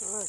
Good.